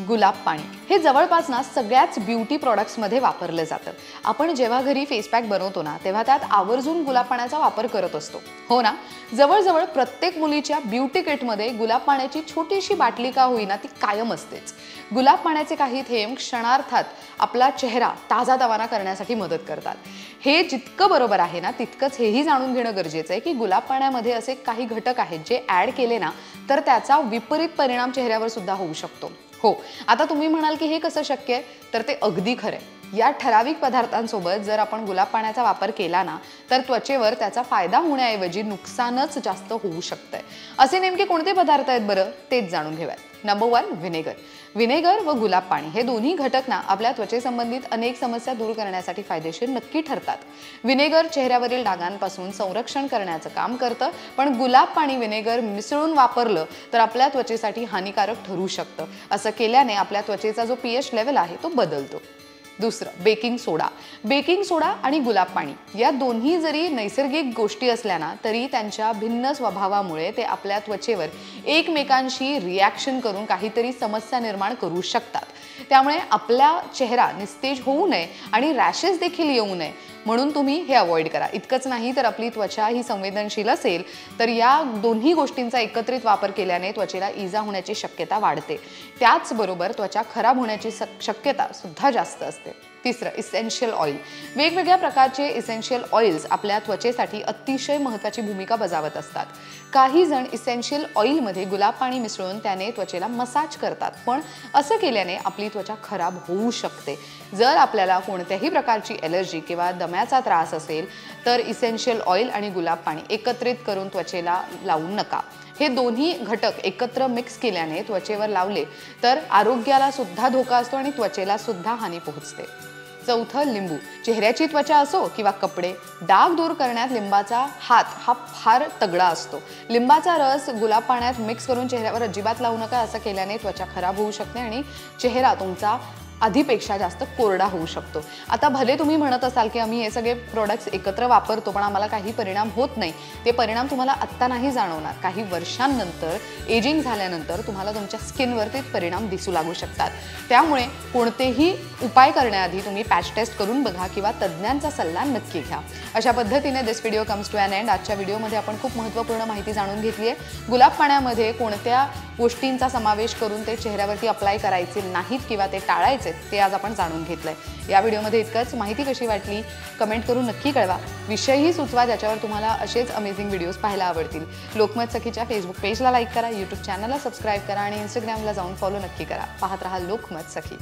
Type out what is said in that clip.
गुलाब पाणी. हे जवळपास ना सगळ्याच ब्युटी प्रॉडक्ट्समध्ये वापरलं जातं. आपण जेव्हा घरी फेस पॅक बनवतो ना तेव्हा त्यात आवर्जून गुलाब पाण्याचा वापर करत असतो. हो ना? जवळजवळ प्रत्येक मुलीच्या ब्युटी किटमध्ये गुलाब पाण्याची छोटीशी बाटली का होईना ती कायम असतेच. गुलाब पाण्याचे काही थेंब क्षणार्थात आपला चेहरा ताजा तवाना करण्यासाठी मदत करतात. हे जितकं बरोबर आहे ना तितकंच हेही जाणून घेणं गरजेचं आहे की गुलाब पाण्यामध्ये असे काही घटक आहेत जे ॲड केले ना तर त्याचा विपरीत परिणाम चेहऱ्यावर सुद्धा होऊ शकतो. हो. आता तुम्ही म्हणाल की हे कसं शक्य आहे? तर ते अगदी खरं आहे. या ठराविक पदार्थांसोबत जर आपण गुलाब पाण्याचा वापर केला ना तर त्वचेवर त्याचा फायदा होण्याऐवजी नुकसानच जास्त होऊ शकतंय. असे नेमके कोणते पदार्थ आहेत बरं? तेच जाणून घेऊयात. नंबर वन व्हिनेगर व्हिनेगर व गुलाब पाणी हे दोन्ही घटक ना आपल्या त्वचेसंबंधित अनेक समस्या दूर करण्यासाठी फायदेशीर नक्की ठरतात. व्हिनेगर चेहऱ्यावरील डागांपासून संरक्षण करण्याचं काम करतं पण गुलाब पाणी व्हिनेगर मिसळून वापरलं तर आपल्या त्वचेसाठी हानिकारक ठरू शकतं. असं केल्याने आपल्या त्वचेचा जो पी एच लेवल आहे तो बदलतो. दुसरं बेकिंग सोडा. बेकिंग सोडा आणि गुलाब पाणी. या दोन्ही जरी नैसर्गिक गोष्टी असल्या ना तरी त्यांच्या भिन्न स्वभावामुळे ते आपल्या त्वचेवर एकमेकांशी रिॲक्शन करून काहीतरी समस्या निर्माण करू शकतात. त्यामुळे आपला चेहरा निस्तेज होऊ नये आणि रॅशेस देखील येऊ नये. म्हणून तुम्ही हे अवॉइड करा. इतकंच नाही तर आपली त्वचा ही संवेदनशील असेल तर या दोन्ही गोष्टींचा एकत्रित वापर केल्याने त्वचेला इजा होण्याची शक्यता वाढते. त्याचबरोबर त्वचा खराब होण्याची शक्यता सुद्धा जास्त असते. तिसरं इसेन्शियल ऑइल वेगवेगळ्या प्रकारचे इसेन्शियल ऑइल्स आपल्या त्वचेसाठी अतिशय महत्त्वाची भूमिका बजावत असतात. काही जण इसेन्शियल ऑइलमध्ये गुलाब पाणी मिसळून त्याने त्वचेला मसाज करतात पण असं केल्याने आपली त्वचा खराब होऊ शकते. जर आपल्याला कोणत्याही प्रकारची एलर्जी किंवा दम्याचा त्रास असेल तर इसेन्शियल ऑइल आणि गुलाब पाणी एकत्रित करून त्वचेला लावू नका. हे दोन्ही घटक एकत्र मिक्स केल्याने त्वचेवर लावले तर आरोग्याला सुद्धा धोका असतो आणि त्वचेला सुद्धा हानी पोहोचते. चौथं लिंबू. चेहऱ्याची त्वचा असो किंवा कपडे डाग दूर करण्यात लिंबाचा हात हा फार तगडा असतो. लिंबाचा रस गुलाब पाण्यात मिक्स करून चेहऱ्यावर अजिबात लावू नका असं केल्याने त्वचा खराब होऊ शकते आणि चेहरा तुमचा आधीपेक्षा जास्त कोरडा होऊ शकतो. आता भले तुम्ही म्हणत असाल की आम्ही हे सगळे प्रोडक्ट्स एकत्र वापरतो पण आम्हाला काही परिणाम होत नाही. ते परिणाम तुम्हाला आत्ता नाही जाणवणार. काही वर्षांनंतर एजिंग झाल्यानंतर तुम्हाला तुमच्या स्किनवरती परिणाम दिसू लागू शकतात. त्यामुळे कोणतेही उपाय करण्याआधी तुम्ही पॅच टेस्ट करून बघा किंवा तज्ज्ञांचा सल्ला नक्की घ्या. अशा पद्धतीने this video comes to an end आजच्या व्हिडिओमध्ये आपण खूप महत्त्वपूर्ण माहिती जाणून घेतली आहे. गुलाब पाण्यामध्ये कोणत्या गोष्टींचा समावेश करून ते चेहऱ्यावरती अप्लाय करायचे नाहीत किंवा ते टाळायचे ते आज आपण जाणून घेतलंय. या व्हिडिओमध्ये इतकंच. माहिती कशी वाटली? कमेंट करून नक्की कळवा. विषयही सुचवा ज्याच्यावर तुम्हाला असेच अमेझिंग व्हिडिओज पाहायला आवडतील. लोकमत सखीच्या फेसबुक पेजला लाईक करा यूट्यूब चॅनलला सबस्क्राईब करा आणि इंस्टाग्रामला जाऊन फॉलो नक्की करा. पाहत राहा लोकमत सखी.